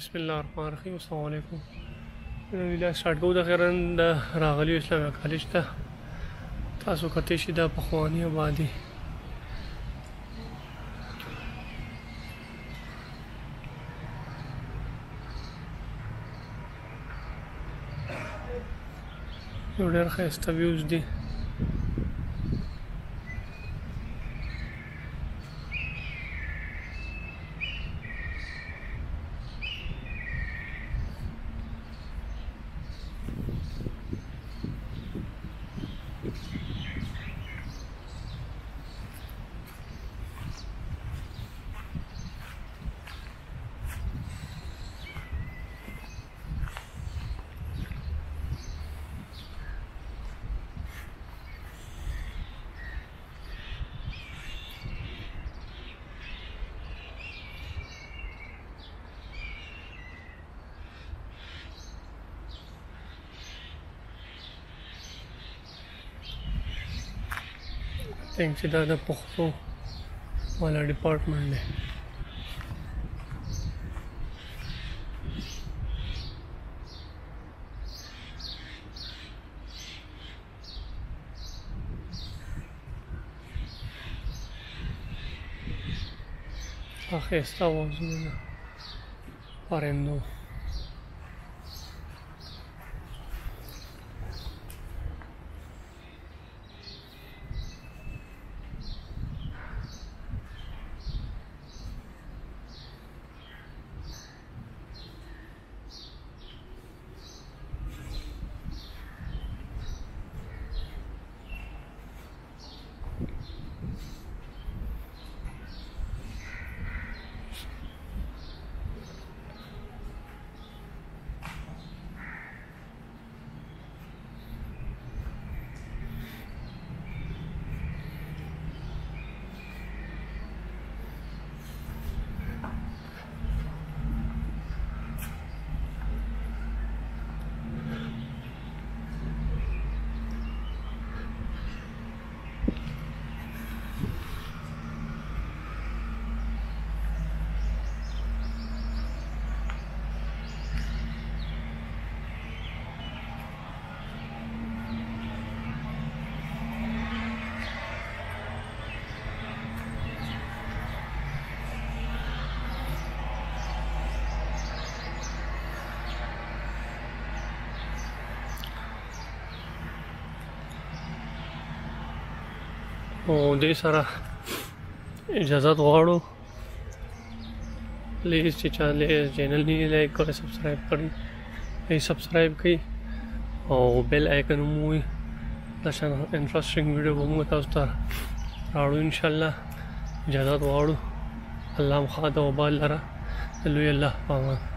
بسم الله الرحمن الرحیم السلام علیکم ویلا سٹارټ کوو د خیرن د راغلی اسلامي کالج ته تاسو کته شي د پخوانی آبادی یو ډېر ښایسته ویوز دي think Siddhartha Pokhso वाला department है Ahesta was parendo. او دې سره اجازت غواړو پلیز چې چاله چینل نه لایک کړئ سبسکرایب کړئ ای سبسکرایب کړئ او بیل آیکن مو دا څنګه انټرېسټینګ ویډیو به موږ تاسو ته راوړو ان شاء الله اجازه غواړو الله مخاطب وبال لره لوی الله پامان